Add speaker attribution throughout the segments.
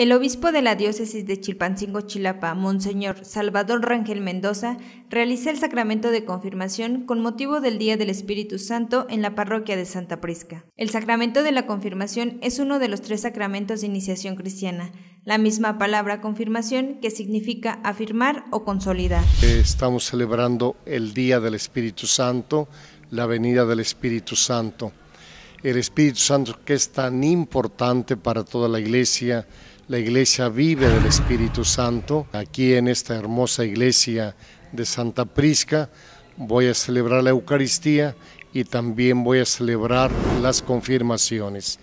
Speaker 1: El obispo de la diócesis de Chilpancingo Chilapa, Monseñor Salvador Rangel Mendoza, realiza el sacramento de confirmación con motivo del Día del Espíritu Santo en la parroquia de Santa Prisca. El sacramento de la confirmación es uno de los tres sacramentos de iniciación cristiana, la misma palabra confirmación que significa afirmar o consolidar.
Speaker 2: Estamos celebrando el Día del Espíritu Santo, la venida del Espíritu Santo. El Espíritu Santo que es tan importante para toda la iglesia, la iglesia vive del Espíritu Santo. Aquí en esta hermosa iglesia de Santa Prisca voy a celebrar la Eucaristía y también voy a celebrar las confirmaciones,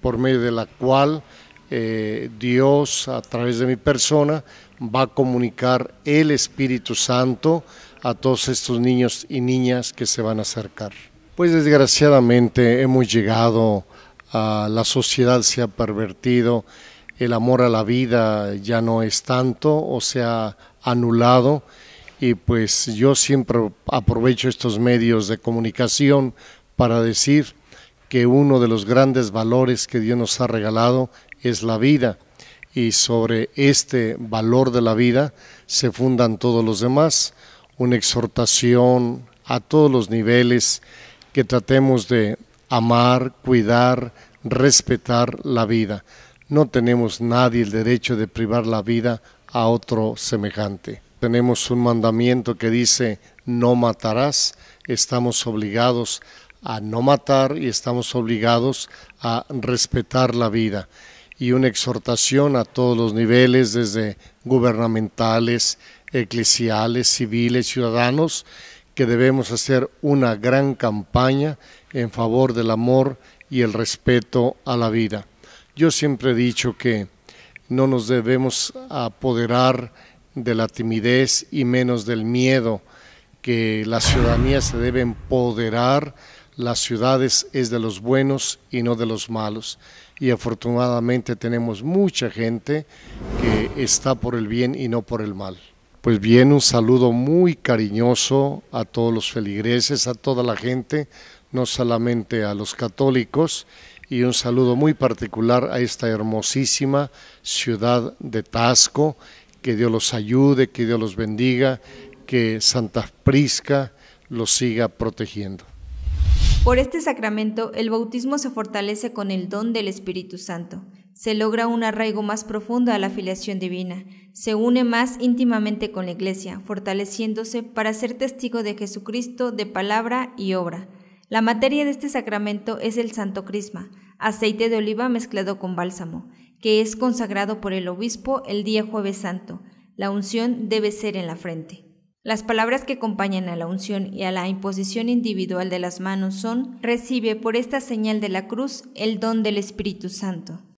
Speaker 2: por medio de la cual eh, Dios a través de mi persona va a comunicar el Espíritu Santo a todos estos niños y niñas que se van a acercar. Pues desgraciadamente hemos llegado a la sociedad se ha pervertido el amor a la vida ya no es tanto o se ha anulado y pues yo siempre aprovecho estos medios de comunicación para decir que uno de los grandes valores que Dios nos ha regalado es la vida y sobre este valor de la vida se fundan todos los demás, una exhortación a todos los niveles que tratemos de amar, cuidar, respetar la vida no tenemos nadie el derecho de privar la vida a otro semejante. Tenemos un mandamiento que dice no matarás, estamos obligados a no matar y estamos obligados a respetar la vida. Y una exhortación a todos los niveles, desde gubernamentales, eclesiales, civiles, ciudadanos, que debemos hacer una gran campaña en favor del amor y el respeto a la vida. Yo siempre he dicho que no nos debemos apoderar de la timidez y menos del miedo, que la ciudadanía se debe empoderar, las ciudades es de los buenos y no de los malos. Y afortunadamente tenemos mucha gente que está por el bien y no por el mal. Pues bien, un saludo muy cariñoso a todos los feligreses, a toda la gente, no solamente a los católicos, y un saludo muy particular a esta hermosísima ciudad de Tasco. Que Dios los ayude, que Dios los bendiga, que Santa Prisca los siga protegiendo.
Speaker 1: Por este sacramento, el bautismo se fortalece con el don del Espíritu Santo. Se logra un arraigo más profundo a la filiación divina. Se une más íntimamente con la Iglesia, fortaleciéndose para ser testigo de Jesucristo de palabra y obra. La materia de este sacramento es el Santo Crisma, aceite de oliva mezclado con bálsamo, que es consagrado por el obispo el día jueves santo. La unción debe ser en la frente. Las palabras que acompañan a la unción y a la imposición individual de las manos son, recibe por esta señal de la cruz el don del Espíritu Santo.